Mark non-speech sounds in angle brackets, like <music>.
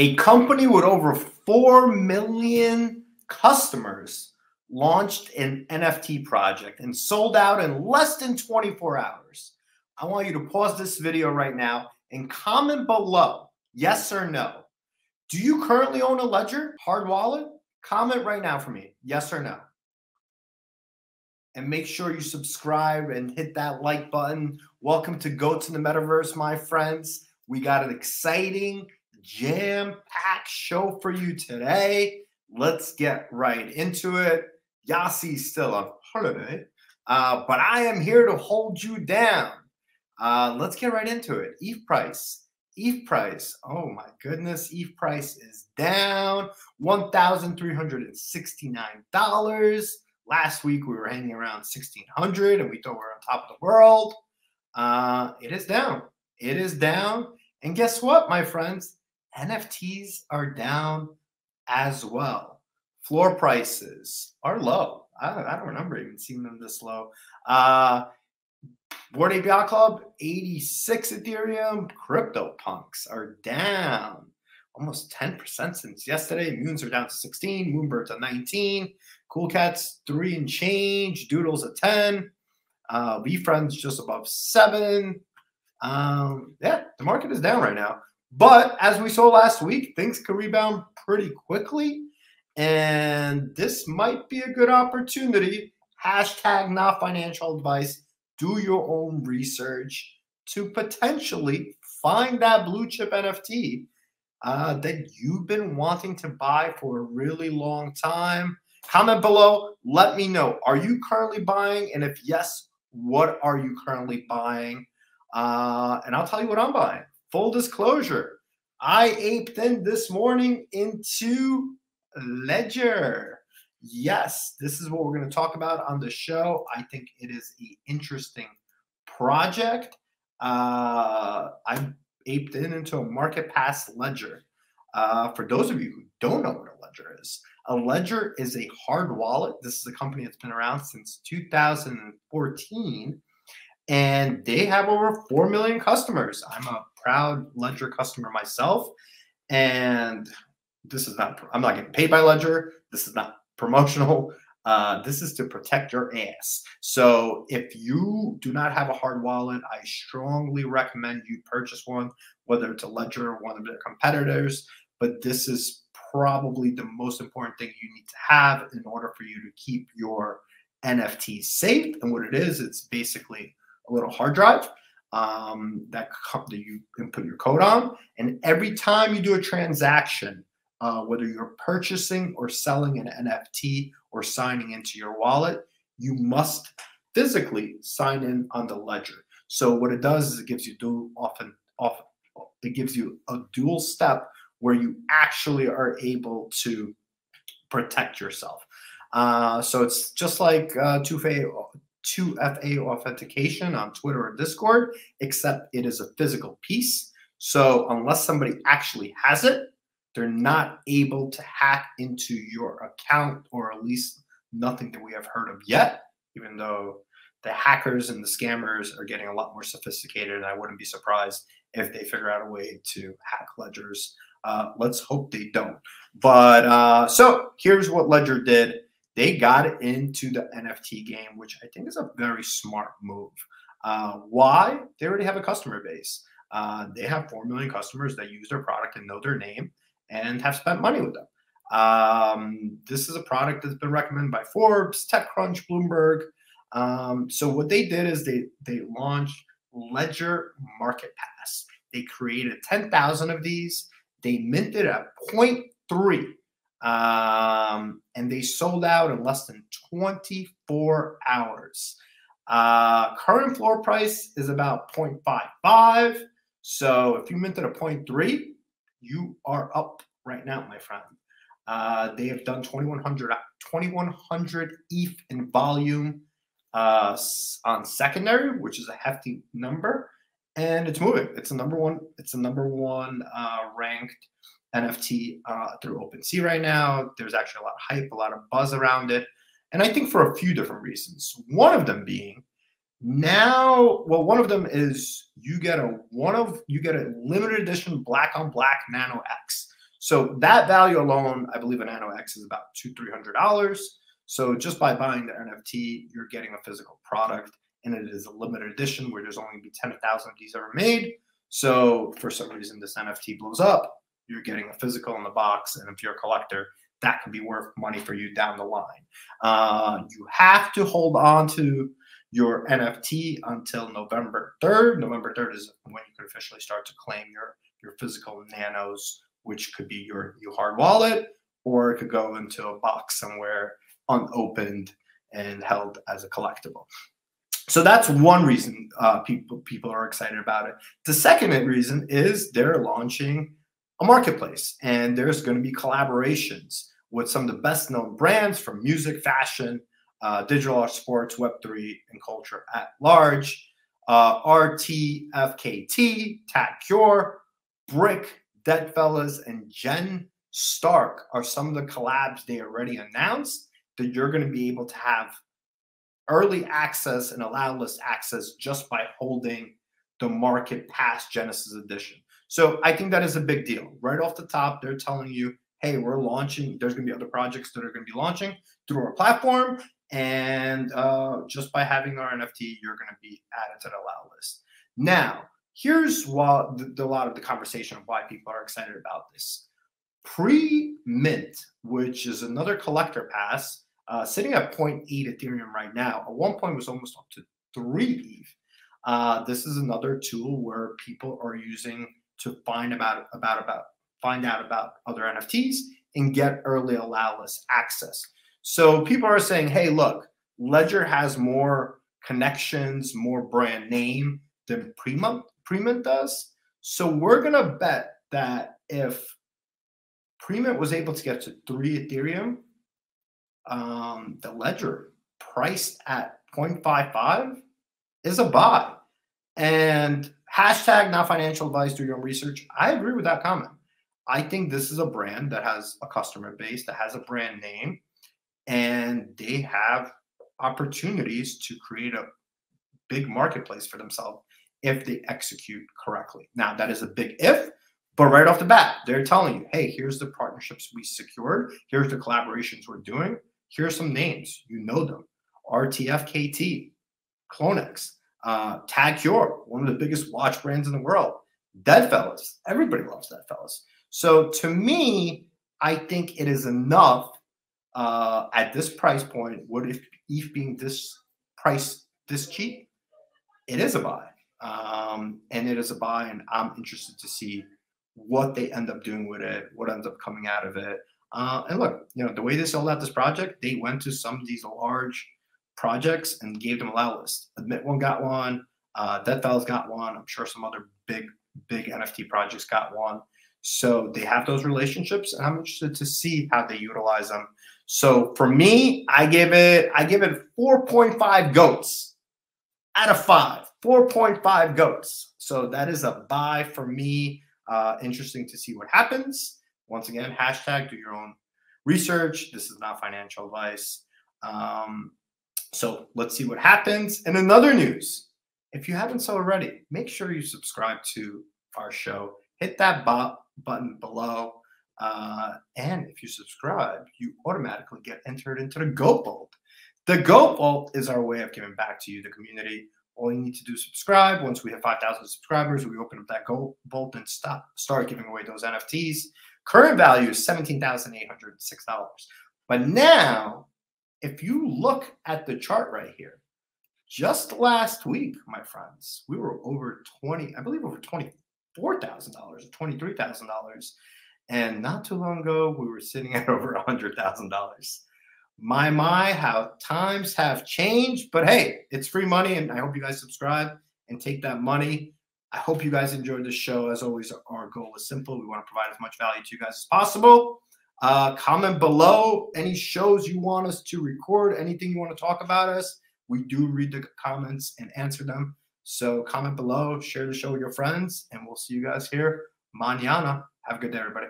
A company with over 4 million customers launched an NFT project and sold out in less than 24 hours. I want you to pause this video right now and comment below yes or no. Do you currently own a Ledger hard wallet? Comment right now for me yes or no. And make sure you subscribe and hit that like button. Welcome to Goats and the Metaverse, my friends. We got an exciting, jam packed show for you today. Let's get right into it. Yassi's still on holiday, uh, but I am here to hold you down. Uh, let's get right into it. ETH price. ETH price. Oh my goodness. ETH price is down $1,369. Last week we were hanging around 1600 and we thought we were on top of the world. Uh, it is down. It is down. And guess what, my friends? NFTs are down as well. Floor prices are low. I, I don't remember even seeing them this low. Uh, Bored Ape Club, 86 Ethereum. Crypto punks are down almost 10% since yesterday. Moons are down to 16, Moonbirds at 19, Cool Cats 3 and change, Doodles at 10, uh, Friends just above 7. Um, yeah, the market is down right now. But as we saw last week, things could rebound pretty quickly. And this might be a good opportunity. Hashtag not financial advice. Do your own research to potentially find that blue chip NFT uh, that you've been wanting to buy for a really long time. Comment below. Let me know. Are you currently buying? And if yes, what are you currently buying? Uh, and I'll tell you what I'm buying. Full disclosure I aped in this morning into Ledger. Yes, this is what we're going to talk about on the show. I think it is an interesting project. Uh, I aped in into a market pass ledger. Uh, for those of you who don't know what a ledger is, a ledger is a hard wallet. This is a company that's been around since 2014, and they have over 4 million customers. I'm a proud Ledger customer myself, and this is not, I'm not getting paid by Ledger. This is not promotional. Uh, this is to protect your ass. So if you do not have a hard wallet, I strongly recommend you purchase one, whether it's a Ledger or one of their competitors. But this is probably the most important thing you need to have in order for you to keep your NFT safe. And what it is, it's basically a little hard drive um, that, that you input your code on. And every time you do a transaction, uh, whether you're purchasing or selling an NFT or signing into your wallet, you must physically sign in on the ledger. So what it does is it gives you dual often often it gives you a dual step where you actually are able to protect yourself. Uh, so it's just like uh, 2FA, 2FA authentication on Twitter or Discord, except it is a physical piece. So unless somebody actually has it, they're not able to hack into your account, or at least nothing that we have heard of yet, even though the hackers and the scammers are getting a lot more sophisticated. And I wouldn't be surprised if they figure out a way to hack ledgers. Uh, let's hope they don't. But uh, so here's what Ledger did they got into the NFT game, which I think is a very smart move. Uh, why? They already have a customer base. Uh, they have 4 million customers that use their product and know their name and have spent money with them. Um, this is a product that's been recommended by Forbes, TechCrunch, Bloomberg. Um, so what they did is they they launched Ledger Market Pass. They created 10,000 of these. They minted at 0.3 um, and they sold out in less than 24 hours. Uh, current floor price is about 0.55. So if you minted a 0.3, you are up right now, my friend. Uh, they have done 2100 2100 ETH in volume uh, on secondary, which is a hefty number, and it's moving. It's a number one. It's a number one uh, ranked NFT uh, through OpenSea right now. There's actually a lot of hype, a lot of buzz around it, and I think for a few different reasons. One of them being now, well, one of them is you get a one of you get a limited edition black on black Nano X. So that value alone, I believe a Nano X is about two, three hundred dollars. So just by buying the NFT, you're getting a physical product, and it is a limited edition where there's only be ten thousand of these ever made. So for some reason, this NFT blows up, you're getting a physical in the box, and if you're a collector, that could be worth money for you down the line. Uh, you have to hold on to your NFT until November 3rd. November 3rd is when you can officially start to claim your, your physical nanos, which could be your, your hard wallet, or it could go into a box somewhere unopened and held as a collectible. So that's one reason uh, people people are excited about it. The second reason is they're launching a marketplace, and there's going to be collaborations with some of the best known brands from music, fashion, uh, digital art, sports, Web3, and culture at large. Uh, RTFKT, TAG Heuer, Brick, Deadfellaz, and Jen Stark are some of the collabs they already announced that you're going to be able to have early access and allow access just by holding the market pass Genesis Edition. So I think that is a big deal. Right off the top, they're telling you, hey, we're launching, there's going to be other projects that are going to be launching through our platform. And uh, just by having our NFT, you're going to be added to the allow list. Now, here's what the, the, a lot of the conversation of why people are excited about this. Pre mint, which is another collector pass, uh, sitting at 0.8 Ethereum right now. At one point, was almost up to three ETH. Uh, this is another tool where people are using to find about about about find out about other NFTs and get early allow list access. So people are saying, hey, look, Ledger has more connections, more brand name than Prima Premint does. So we're gonna bet that if Premint was able to get to three Ethereum, um, the ledger priced at 0.55 is a buy. And hashtag not financial advice, do your own research. I agree with that comment. I think this is a brand that has a customer base, that has a brand name, and they have opportunities to create a big marketplace for themselves if they execute correctly. Now, that is a big if, but right off the bat, they're telling you, hey, here's the partnerships we secured, here's the collaborations we're doing. Here's some names. You know them. RTFKT, Clonex, uh, TAG Heuer, one of the biggest watch brands in the world. Deadfellaz. Everybody loves Deadfellaz. So to me, I think it is enough uh, at this price point. What if ETH being this price this cheap? It is a buy. Um, and it is a buy, and I'm interested to see what they end up doing with it, what ends up coming out of it. Uh, and look, you know, the way they sold out this project, they went to some of these large projects and gave them a allow list. Admit one got one, uh, Deadfellaz got one. I'm sure some other big, big NFT projects got one. So they have those relationships, and I'm interested to see how they utilize them. So for me, I give it, I give it 4.5 goats out of five. 4.5 goats. So that is a buy for me. Uh, interesting to see what happens. Once again, hashtag do your own research. This is not financial advice. Um, so let's see what happens. And another news, if you haven't so already, make sure you subscribe to our show. Hit that button below. Uh, and if you subscribe, you automatically get entered into the Goat Vault. The Goat Vault is our way of giving back to you, the community. All you need to do is subscribe. Once we have 5,000 subscribers, we open up that Goat Vault and stop, start giving away those NFTs. Current value is $17,806. But now, if you look at the chart right here, just last week, my friends, we were over 20, I believe over $24,000 or $23,000. And not too long ago, we were sitting <laughs> at over $100,000. My, my, how times have changed. But hey, it's free money. And I hope you guys subscribe and take that money I hope you guys enjoyed this show. As always, our goal is simple. We want to provide as much value to you guys as possible. Uh, comment below any shows you want us to record, anything you want to talk about us. We do read the comments and answer them. So comment below, share the show with your friends, and we'll see you guys here mañana. Have a good day, everybody.